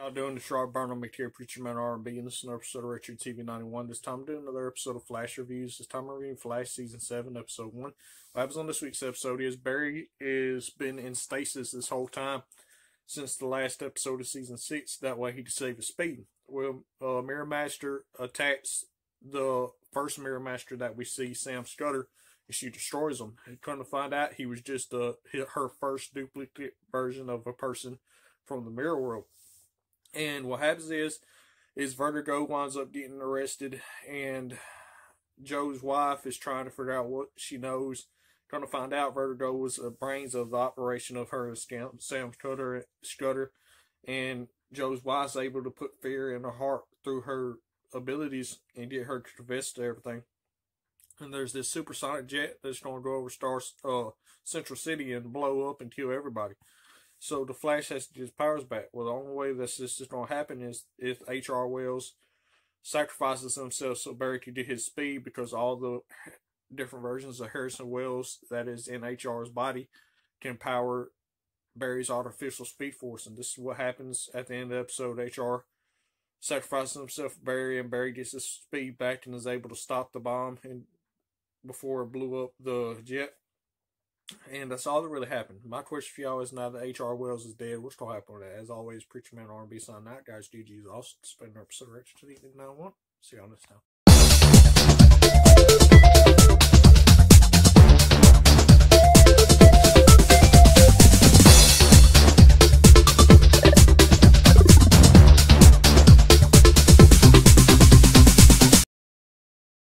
I'm doing the Sherrod Burnham McTeer Preacher Man R&B, and this is another episode of Retro TV 91. This time I'm doing another episode of Flash Reviews. This time I'm reviewing Flash Season 7, Episode 1. What happens on this week's episode is Barry has been in stasis this whole time since the last episode of Season 6. That way he can save his speed. Well, uh, Mirror Master attacks the first Mirror Master that we see, Sam Scudder, and she destroys him. And come to find out, he was just uh, her first duplicate version of a person from the mirror world. And what happens is, is Vertigo winds up getting arrested, and Joe's wife is trying to figure out what she knows. Trying to find out Vertigo was the brains of the operation of her and Sam Scudder, Scudder, and Joe's wife's able to put fear in her heart through her abilities and get her to confess to everything. And there's this supersonic jet that's going to go over Star uh, Central City and blow up and kill everybody. So the Flash has to get his powers back. Well, the only way this, this is going to happen is if H.R. Wells sacrifices himself so Barry can get his speed because all the different versions of Harrison Wells that is in H.R.'s body can power Barry's artificial speed force. And this is what happens at the end of the episode. H.R. sacrifices himself for Barry and Barry gets his speed back and is able to stop the bomb and before it blew up the jet. And that's all that really happened. My question for y'all is now that H.R. Wells is dead, what's going to happen with that? As always, Preacher Man R&B sign out. Guys, GG's awesome. Spend our episode Retro TV 91. See y'all next time.